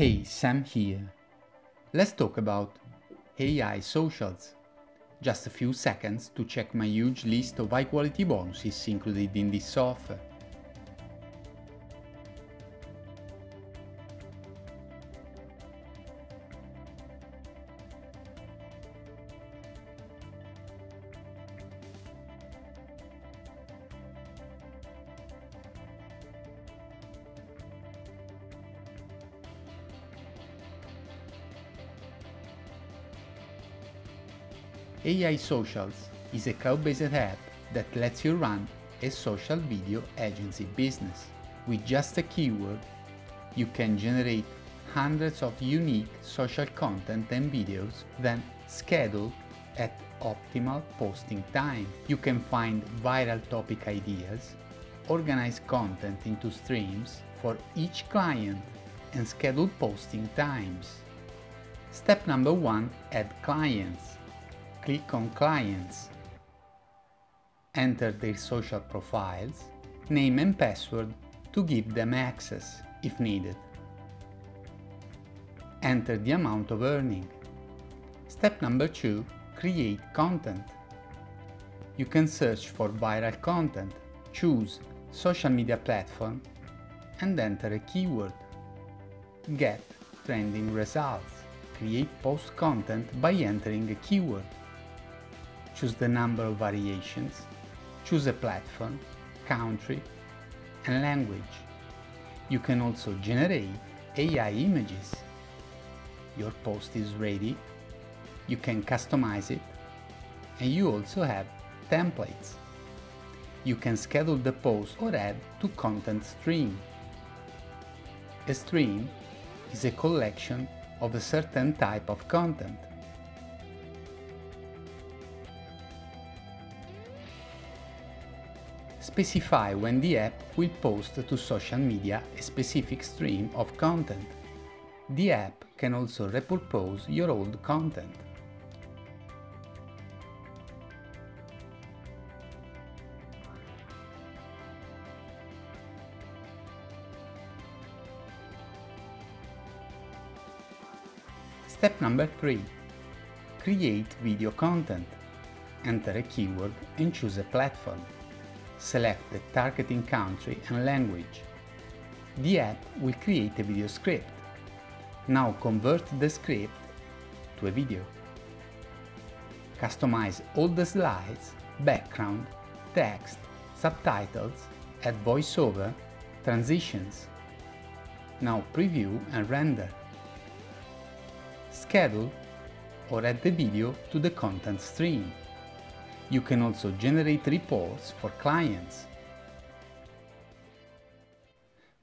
Hey, Sam here. Let's talk about AI socials. Just a few seconds to check my huge list of high quality bonuses included in this offer. AI Socials is a cloud-based app that lets you run a social video agency business. With just a keyword, you can generate hundreds of unique social content and videos, then schedule at optimal posting time. You can find viral topic ideas, organize content into streams for each client, and schedule posting times. Step number one, add clients click on Clients. Enter their social profiles, name and password to give them access if needed. Enter the amount of earning. Step number 2. Create content. You can search for viral content, choose social media platform and enter a keyword. Get trending results. Create post content by entering a keyword choose the number of variations, choose a platform, country, and language. You can also generate AI images. Your post is ready, you can customize it, and you also have templates. You can schedule the post or add to content stream. A stream is a collection of a certain type of content. Specify when the app will post to social media a specific stream of content. The app can also repurpose your old content. Step number 3. Create video content. Enter a keyword and choose a platform select the targeting country and language. The app will create a video script. Now convert the script to a video. Customize all the slides, background, text, subtitles, add voiceover, transitions. Now preview and render. Schedule or add the video to the content stream. You can also generate reports for clients.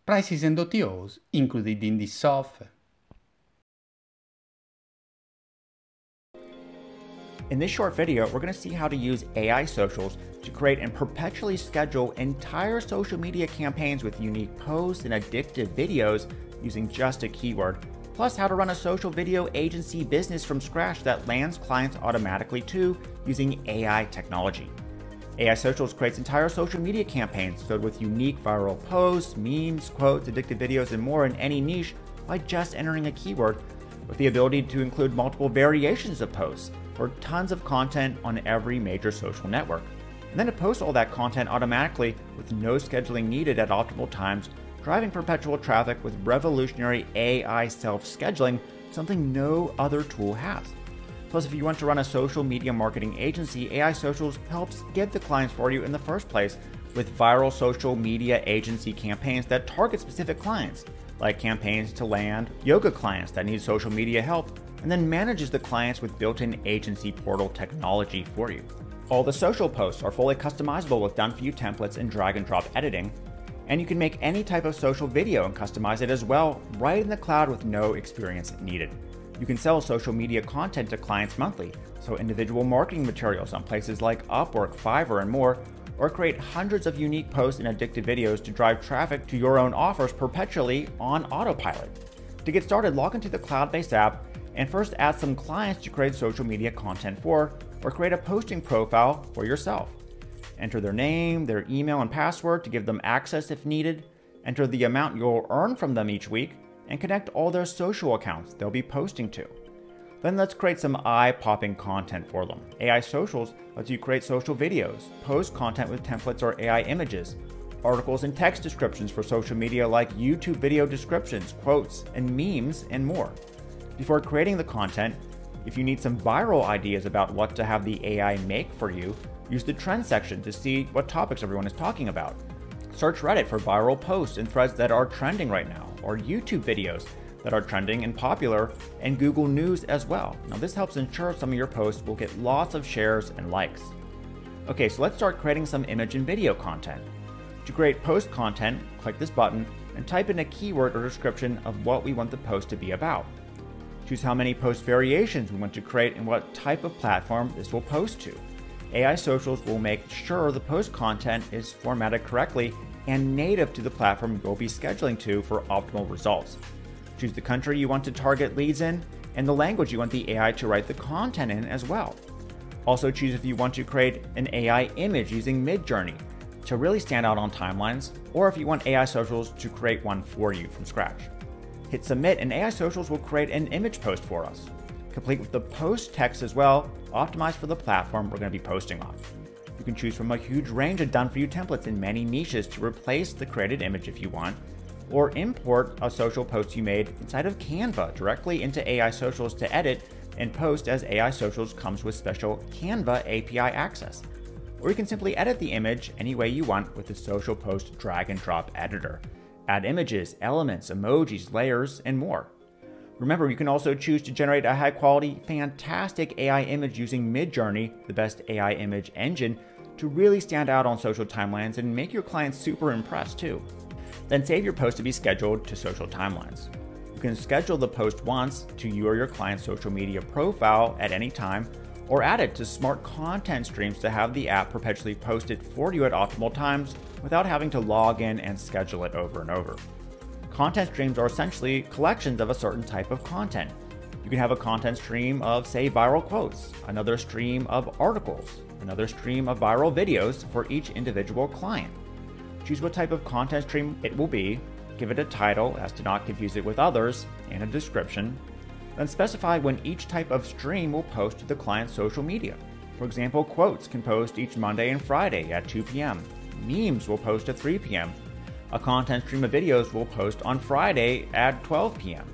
Prices and OTOs included in this software. In this short video, we're going to see how to use AI socials to create and perpetually schedule entire social media campaigns with unique posts and addictive videos using just a keyword plus how to run a social video agency business from scratch that lands clients automatically too using AI technology. AI Socials creates entire social media campaigns filled with unique viral posts, memes, quotes, addictive videos, and more in any niche by just entering a keyword with the ability to include multiple variations of posts or tons of content on every major social network. And then to post all that content automatically with no scheduling needed at optimal times driving perpetual traffic with revolutionary AI self scheduling, something no other tool has. Plus, if you want to run a social media marketing agency, AI Socials helps get the clients for you in the first place with viral social media agency campaigns that target specific clients, like campaigns to land yoga clients that need social media help, and then manages the clients with built in agency portal technology for you. All the social posts are fully customizable with done for you templates and drag and drop editing, and you can make any type of social video and customize it as well right in the cloud with no experience needed. You can sell social media content to clients monthly, so individual marketing materials on places like Upwork, Fiverr, and more, or create hundreds of unique posts and addictive videos to drive traffic to your own offers perpetually on autopilot. To get started, log into the cloud based app and first add some clients to create social media content for, or create a posting profile for yourself. Enter their name, their email, and password to give them access if needed. Enter the amount you'll earn from them each week, and connect all their social accounts they'll be posting to. Then let's create some eye popping content for them. AI Socials lets you create social videos, post content with templates or AI images, articles and text descriptions for social media like YouTube video descriptions, quotes, and memes, and more. Before creating the content, if you need some viral ideas about what to have the AI make for you, use the trend section to see what topics everyone is talking about. Search Reddit for viral posts and threads that are trending right now, or YouTube videos that are trending and popular, and Google News as well. Now, this helps ensure some of your posts will get lots of shares and likes. Okay, so let's start creating some image and video content. To create post content, click this button and type in a keyword or description of what we want the post to be about. Choose how many post variations we want to create and what type of platform this will post to. AI Socials will make sure the post content is formatted correctly and native to the platform you'll be scheduling to for optimal results. Choose the country you want to target leads in, and the language you want the AI to write the content in as well. Also, choose if you want to create an AI image using Midjourney to really stand out on timelines, or if you want AI Socials to create one for you from scratch. Hit submit, and AI Socials will create an image post for us, complete with the post text as well, optimized for the platform we're going to be posting on. You can choose from a huge range of done for you templates in many niches to replace the created image if you want, or import a social post you made inside of Canva directly into AI Socials to edit and post as AI Socials comes with special Canva API access. Or you can simply edit the image any way you want with the Social Post drag and drop editor. Add images, elements, emojis, layers, and more. Remember, you can also choose to generate a high quality, fantastic AI image using Midjourney, the best AI image engine, to really stand out on social timelines and make your clients super impressed too. Then save your post to be scheduled to social timelines. You can schedule the post once to you or your client's social media profile at any time, or add it to smart content streams to have the app perpetually post it for you at optimal times without having to log in and schedule it over and over. Content streams are essentially collections of a certain type of content. You can have a content stream of, say, viral quotes, another stream of articles, another stream of viral videos for each individual client. Choose what type of content stream it will be, give it a title as to not confuse it with others, and a description. Then specify when each type of stream will post to the client's social media. For example, quotes can post each Monday and Friday at 2 p.m. Memes will post at 3 p.m. A content stream of videos will post on Friday at 12 p.m.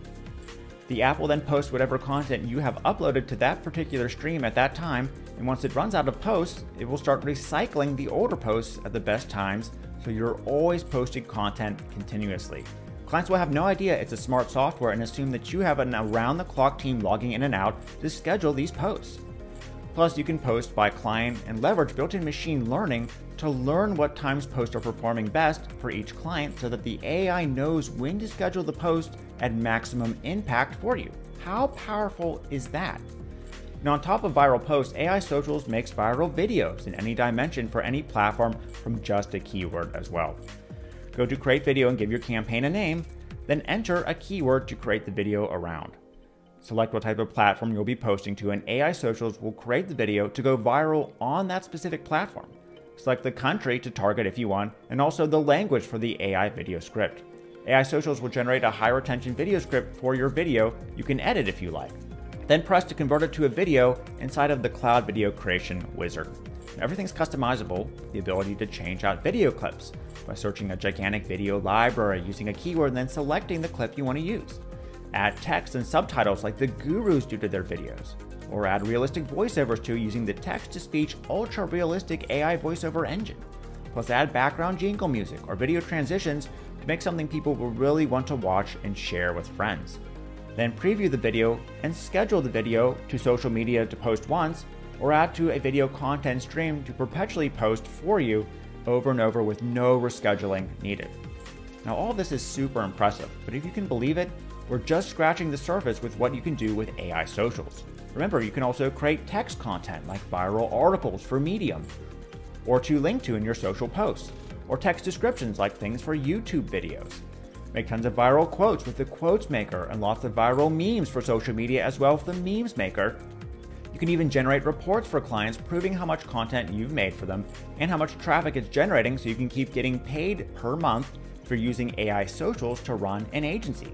The app will then post whatever content you have uploaded to that particular stream at that time, and once it runs out of posts, it will start recycling the older posts at the best times so you're always posting content continuously. Clients will have no idea it's a smart software and assume that you have an around the clock team logging in and out to schedule these posts. Plus, you can post by client and leverage built in machine learning to learn what times posts are performing best for each client so that the AI knows when to schedule the post at maximum impact for you. How powerful is that? Now, on top of viral posts, AI Socials makes viral videos in any dimension for any platform from just a keyword as well. Go to Create Video and give your campaign a name, then enter a keyword to create the video around. Select what type of platform you'll be posting to, and AI Socials will create the video to go viral on that specific platform. Select the country to target if you want, and also the language for the AI video script. AI Socials will generate a high retention video script for your video you can edit if you like. Then press to convert it to a video inside of the Cloud Video Creation Wizard. Everything's customizable, the ability to change out video clips by searching a gigantic video library using a keyword and then selecting the clip you want to use. Add text and subtitles like the gurus do to their videos. Or add realistic voiceovers to using the text to speech ultra realistic AI voiceover engine. Plus, add background jingle music or video transitions to make something people will really want to watch and share with friends then preview the video and schedule the video to social media to post once, or add to a video content stream to perpetually post for you over and over with no rescheduling needed. Now, all this is super impressive, but if you can believe it, we're just scratching the surface with what you can do with AI socials. Remember, you can also create text content like viral articles for Medium, or to link to in your social posts, or text descriptions like things for YouTube videos. Make tons of viral quotes with the Quotes Maker and lots of viral memes for social media as well with the Memes Maker. You can even generate reports for clients proving how much content you've made for them and how much traffic it's generating so you can keep getting paid per month you're using AI socials to run an agency.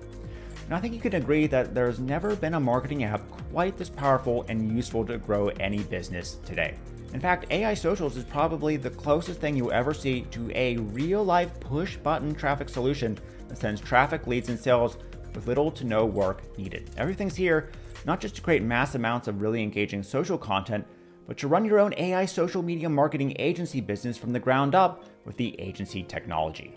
And I think you can agree that there's never been a marketing app quite this powerful and useful to grow any business today. In fact, AI Socials is probably the closest thing you'll ever see to a real life push button traffic solution that sends traffic, leads, and sales with little to no work needed. Everything's here, not just to create mass amounts of really engaging social content, but to run your own AI social media marketing agency business from the ground up with the agency technology.